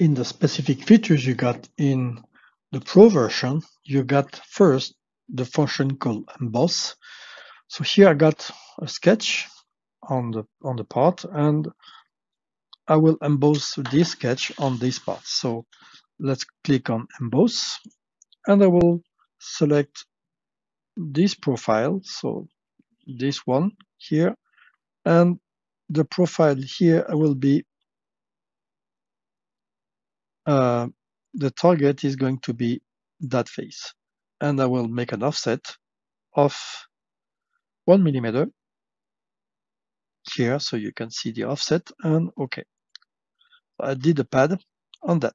in the specific features you got in the Pro version, you got first the function called emboss. So here I got a sketch on the on the part and I will emboss this sketch on this part. So let's click on emboss and I will select this profile. So this one here and the profile here will be uh, the target is going to be that face and I will make an offset of one millimeter here so you can see the offset. And okay I did a pad on that.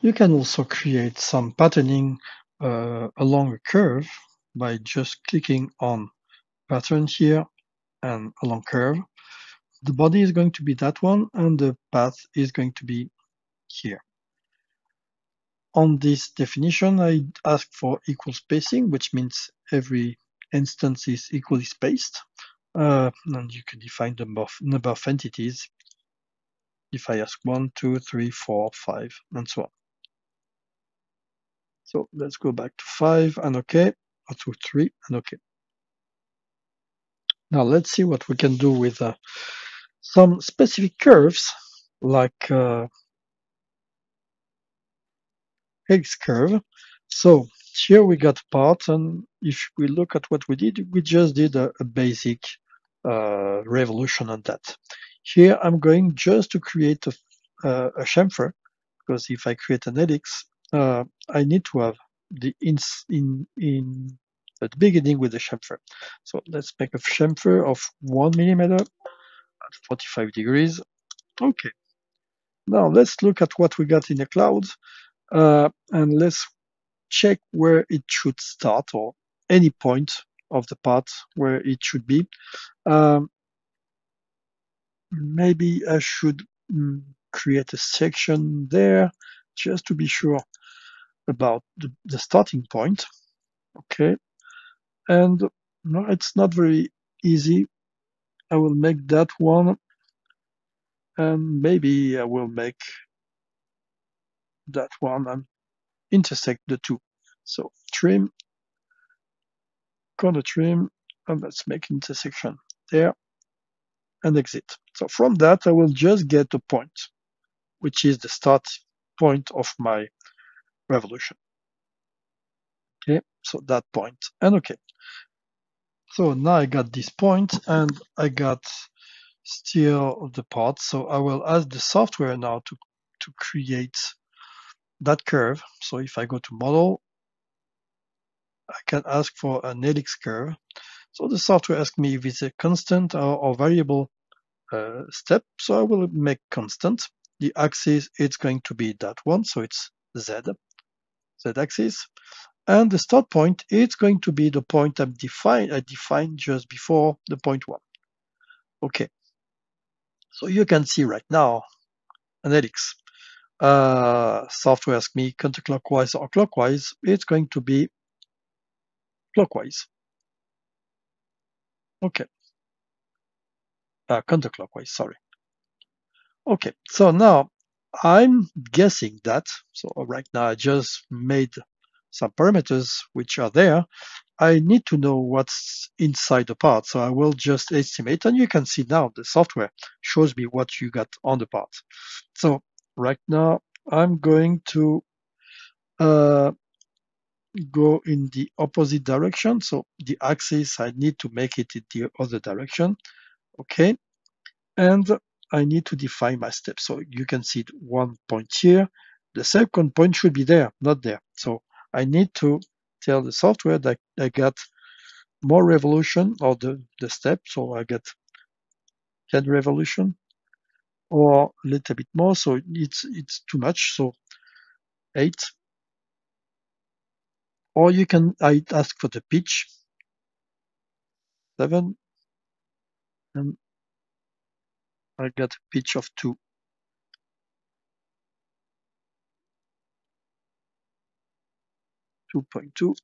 You can also create some patterning uh, along a curve by just clicking on pattern here and along curve. The body is going to be that one and the path is going to be here on this definition, I ask for equal spacing, which means every instance is equally spaced. Uh, and you can define the number of, number of entities if I ask one, two, three, four, five, and so on. So let's go back to five and okay, or to three and okay. Now let's see what we can do with uh, some specific curves like uh, helix curve. So here we got part, and if we look at what we did, we just did a, a basic uh, revolution on that. Here I'm going just to create a, uh, a chamfer, because if I create an helix, uh, I need to have the ins in in at the beginning with the chamfer. So let's make a chamfer of one millimeter at 45 degrees. Okay. Now let's look at what we got in the clouds uh, and let's check where it should start or any point of the path where it should be. Um, maybe I should mm, create a section there just to be sure about the, the starting point. Okay. And no, it's not very easy. I will make that one and maybe I will make that one and intersect the two. So trim, corner trim, and let's make intersection there and exit. So from that, I will just get a point, which is the start point of my revolution. Okay, so that point and okay. So now I got this point and I got still the part. So I will ask the software now to, to create that curve. So if I go to model, I can ask for an helix curve. So the software asks me if it's a constant or, or variable uh, step. So I will make constant. The axis it's going to be that one, so it's z, z axis. And the start point it's going to be the point I've defined, I defined just before the point one. Okay. So you can see right now an helix uh, software asks me counterclockwise or clockwise, it's going to be clockwise. Okay. Uh, counterclockwise, sorry. Okay, so now I'm guessing that, so right now I just made some parameters which are there. I need to know what's inside the part, so I will just estimate, and you can see now the software shows me what you got on the part. So right now I'm going to uh, go in the opposite direction. So the axis, I need to make it in the other direction. Okay. And I need to define my steps. So you can see one point here. The second point should be there, not there. So I need to tell the software that I got more revolution or the, the step. So I get 10 revolution or a little bit more. So it's it's too much. So eight. Or you can I ask for the pitch seven, and I got a pitch of two. Two point two.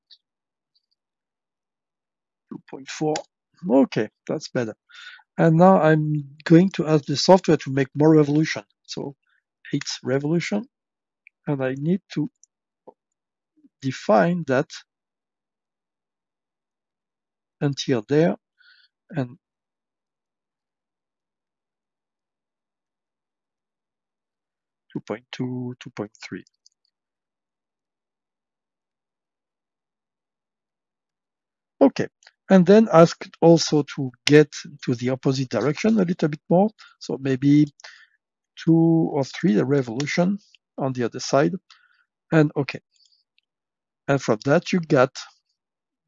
2.4. Okay, that's better. And now I'm going to ask the software to make more revolution. So it's revolution. and I need to define that until there and two point two, two point three. Okay, and then ask also to get to the opposite direction a little bit more. So maybe two or three revolution on the other side. And okay. And from that, you get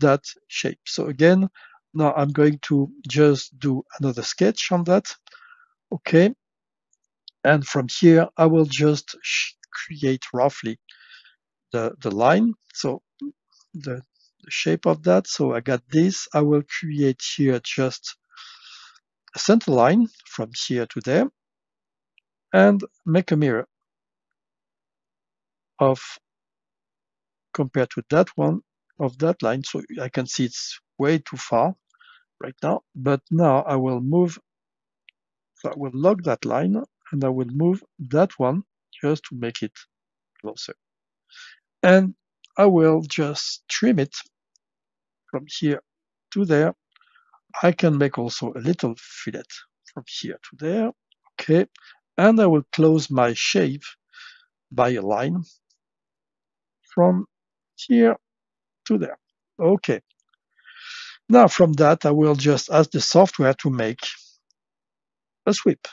that shape. So again, now I'm going to just do another sketch on that. Okay. And from here, I will just create roughly the, the line. So the the shape of that. So I got this. I will create here just a center line from here to there and make a mirror of compared to that one of that line. So I can see it's way too far right now, but now I will move, so I will lock that line and I will move that one just to make it closer. And I will just trim it from here to there. I can make also a little fillet from here to there. Okay. And I will close my shape by a line from here to there. Okay. Now from that, I will just ask the software to make a sweep.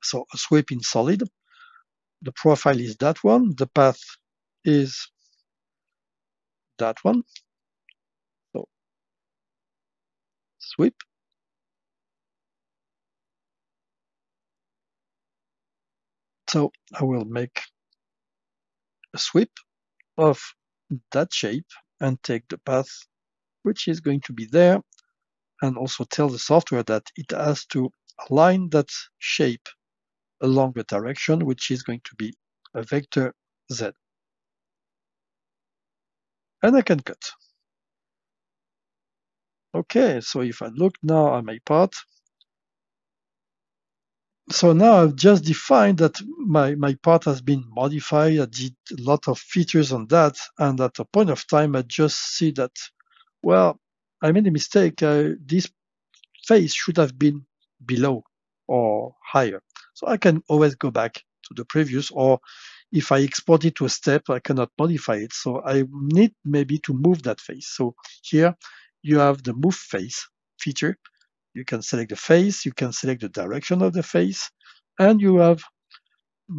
So a sweep in solid. The profile is that one. The path is that one. Sweep. So I will make a sweep of that shape and take the path which is going to be there and also tell the software that it has to align that shape along the direction which is going to be a vector z. And I can cut Okay, so if I look now at my part, so now I've just defined that my, my part has been modified. I did a lot of features on that. And at a point of time, I just see that, well, I made a mistake. Uh, this face should have been below or higher. So I can always go back to the previous, or if I export it to a step, I cannot modify it. So I need maybe to move that face. So here you have the move face feature. You can select the face, you can select the direction of the face, and you have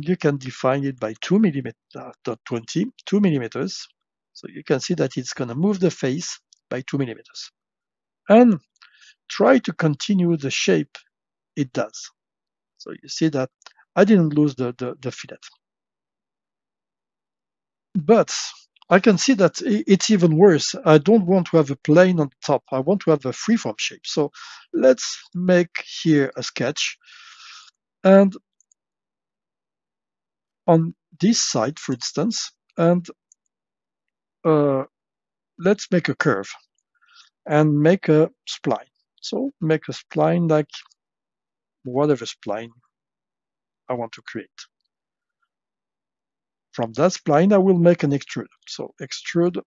you can define it by 2 millimeter, uh, 20, 2 millimeters. So you can see that it's going to move the face by 2 millimeters. And try to continue the shape it does. So you see that I didn't lose the, the, the fillet. But I can see that it's even worse. I don't want to have a plane on top. I want to have a freeform shape. So let's make here a sketch. And on this side, for instance, and uh, let's make a curve and make a spline. So make a spline like whatever spline I want to create. From that spline, I will make an extrude. So extrude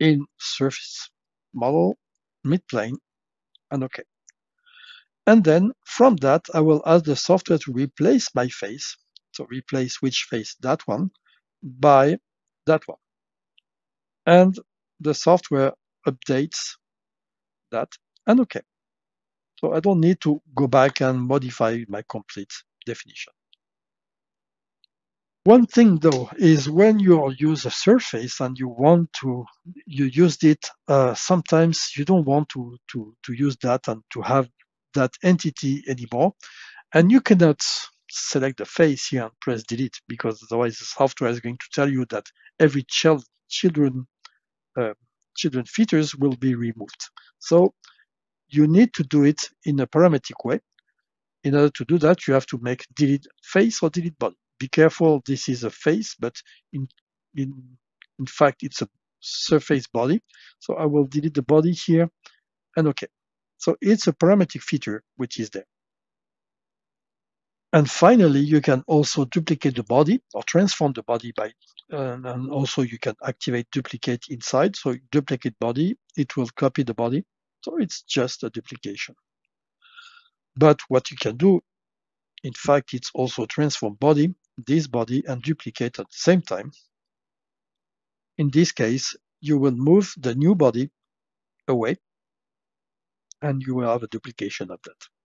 in surface model, midplane, and OK. And then from that, I will ask the software to replace my face. So replace which face? That one by that one. And the software updates that and OK. So I don't need to go back and modify my complete definition. One thing though is when you use a surface and you want to you used it uh, sometimes you don't want to to to use that and to have that entity anymore. And you cannot select the face here and press delete because otherwise the software is going to tell you that every child children uh, children features will be removed. So you need to do it in a parametric way. In order to do that you have to make delete face or delete body be careful, this is a face, but in, in, in fact, it's a surface body. So I will delete the body here and okay. So it's a parametric feature which is there. And finally, you can also duplicate the body or transform the body by, and also you can activate duplicate inside. So duplicate body, it will copy the body. So it's just a duplication. But what you can do, in fact, it's also transform body, this body, and duplicate at the same time. In this case, you will move the new body away and you will have a duplication of that.